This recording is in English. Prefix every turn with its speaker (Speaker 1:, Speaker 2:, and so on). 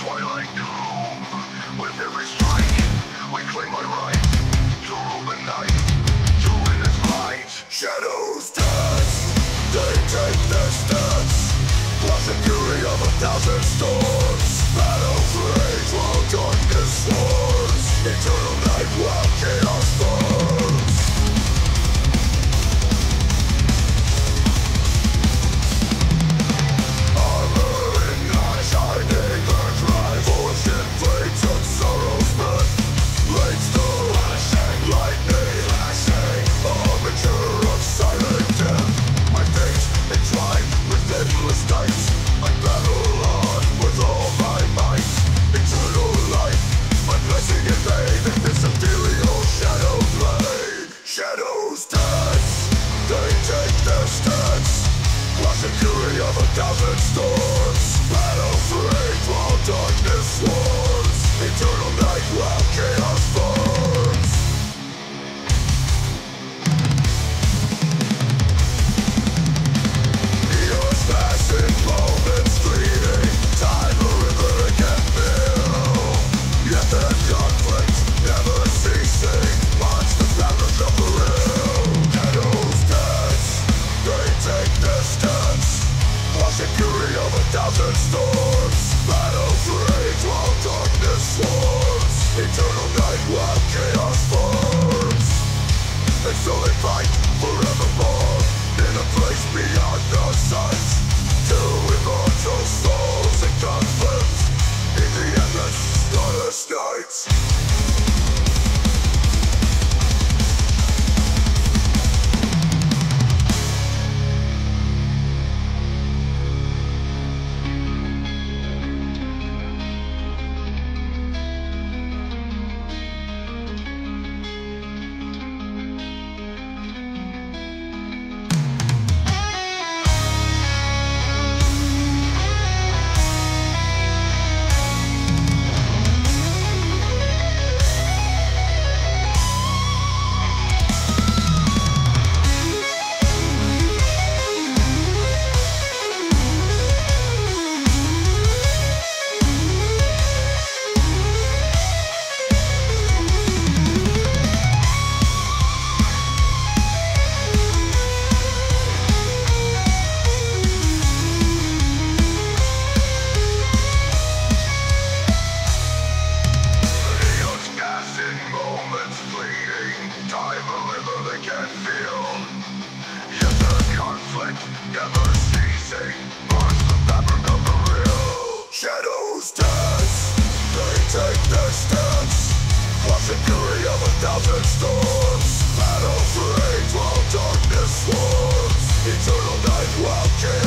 Speaker 1: twilight gloom With every strike, we claim our right To rule the night, to win this fight Shadows dance, they take their stance Plus the fury of a thousand storms. Fury of Eternal night while chaos